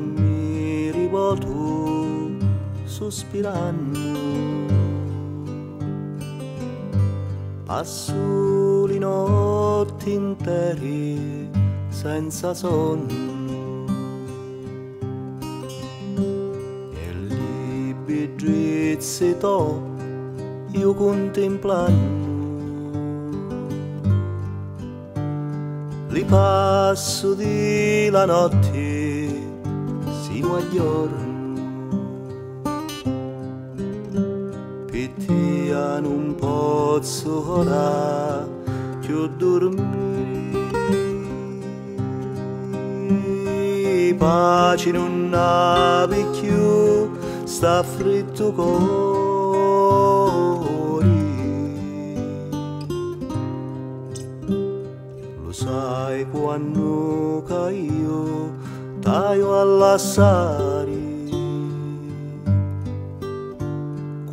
mi rivolto sospirando. Passo le notti interi senza sonno e li bigizzito io contemplando. Li passo di la notte sino a giorno. Pittia non posso ora più dormire. Pace non ave più, sta fritto cuore. Lo sai quando che io taglio all'assari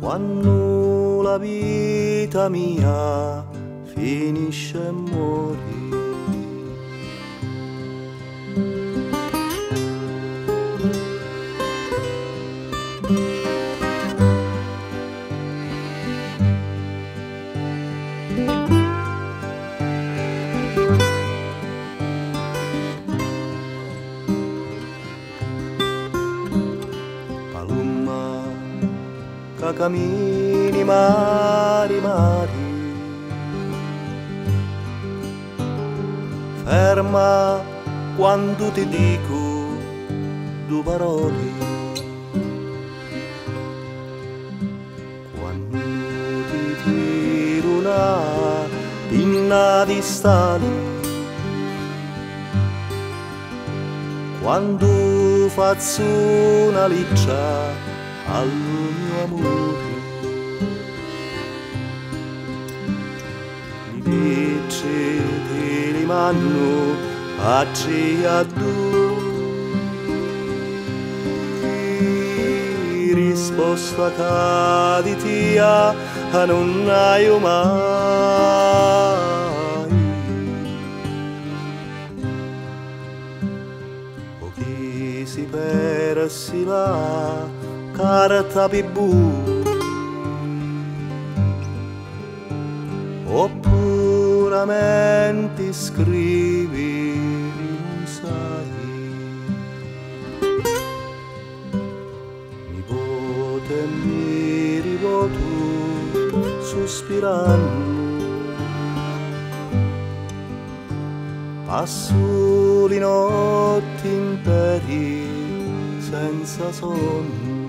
quando la vita mia finisce e muori. Palumma che cammini mari mari. Ferma quando ti dico due parole. Quando ti tiro una pinna di stali quando faccio una liccia al mio amore. Mi dice che li manno a ci a due. Risposta di tia non hai mai. Chi si persi la carta più oppuramente scrivi non sai mi pote mi rivoto sospirando. Passo le notti interi senza sonno